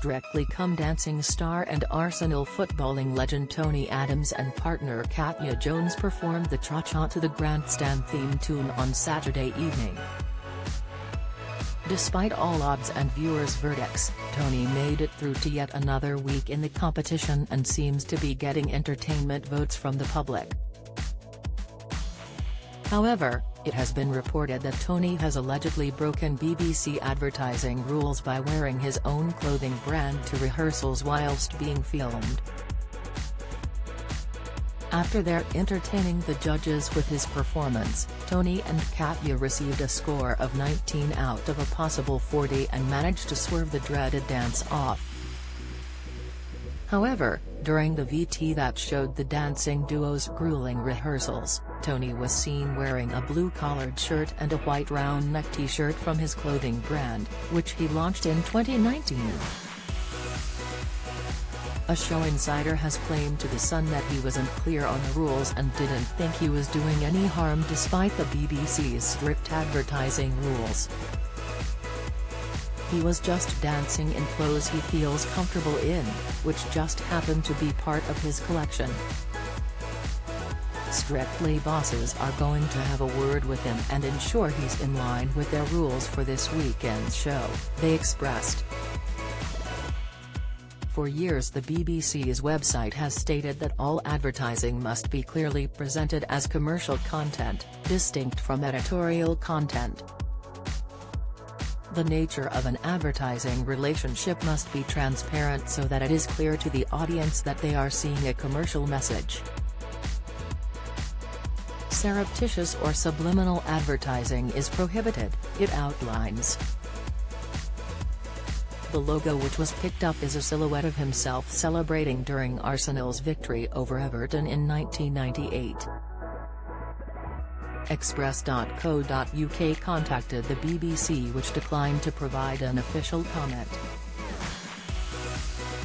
Strictly Come Dancing star and Arsenal footballing legend Tony Adams and partner Katya Jones performed the cha-cha to the grandstand theme tune on Saturday evening. Despite all odds and viewers' verdicts, Tony made it through to yet another week in the competition and seems to be getting entertainment votes from the public. However, it has been reported that Tony has allegedly broken BBC advertising rules by wearing his own clothing brand to rehearsals whilst being filmed. After their entertaining the judges with his performance, Tony and Katya received a score of 19 out of a possible 40 and managed to swerve the dreaded dance off. However, during the VT that showed the dancing duo's grueling rehearsals, Tony was seen wearing a blue-collared shirt and a white round-neck t-shirt from his clothing brand, which he launched in 2019. A show insider has claimed to The Sun that he wasn't clear on the rules and didn't think he was doing any harm despite the BBC's strict advertising rules. He was just dancing in clothes he feels comfortable in, which just happened to be part of his collection. Strictly bosses are going to have a word with him and ensure he's in line with their rules for this weekend's show, they expressed. For years the BBC's website has stated that all advertising must be clearly presented as commercial content, distinct from editorial content. The nature of an advertising relationship must be transparent so that it is clear to the audience that they are seeing a commercial message. Surreptitious or subliminal advertising is prohibited, it outlines. The logo which was picked up is a silhouette of himself celebrating during Arsenal's victory over Everton in 1998. Express.co.uk contacted the BBC which declined to provide an official comment.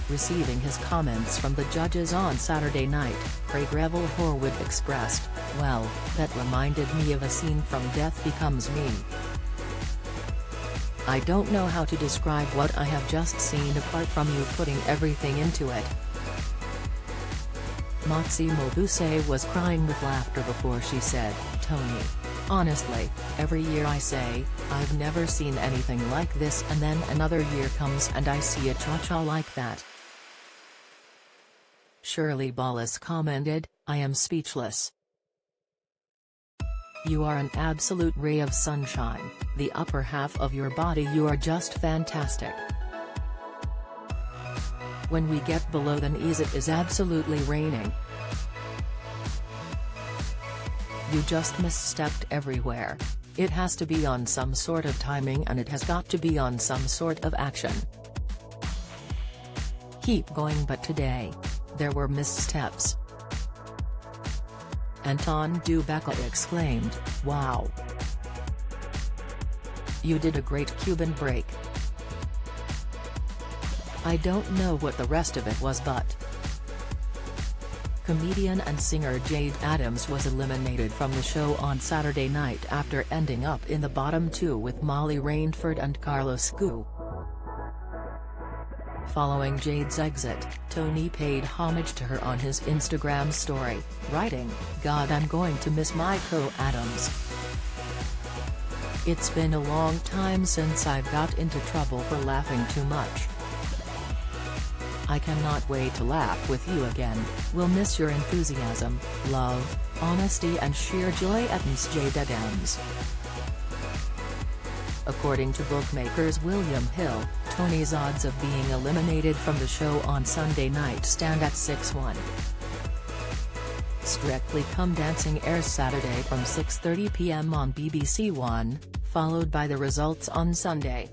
Receiving his comments from the judges on Saturday night, Craig Revel Horwood expressed, well, that reminded me of a scene from Death Becomes Me. I don't know how to describe what I have just seen apart from you putting everything into it. Motsi Mabuse was crying with laughter before she said, Tony. Honestly, every year I say, I've never seen anything like this and then another year comes and I see a cha-cha like that. Shirley Ballas commented, I am speechless. You are an absolute ray of sunshine, the upper half of your body you are just fantastic. When we get below the knees it is absolutely raining. You just misstepped everywhere. It has to be on some sort of timing and it has got to be on some sort of action. Keep going but today. There were missteps. Anton Du Beke exclaimed, wow. You did a great Cuban break. I don't know what the rest of it was but. Comedian and singer Jayde Adams was eliminated from the show on Saturday night after ending up in the bottom two with Molly Rainford and Carlos Gu. Following Jayde's exit, Tony paid homage to her on his Instagram story, writing, God I'm going to miss my co-Adams. It's been a long time since I've got into trouble for laughing too much. I cannot wait to laugh with you again, we'll miss your enthusiasm, love, honesty and sheer joy at Ms. Jayde Adams. According to bookmakers William Hill, Tony's odds of being eliminated from the show on Sunday night stand at 6-1. Strictly Come Dancing airs Saturday from 6.30 pm on BBC One, followed by the results on Sunday.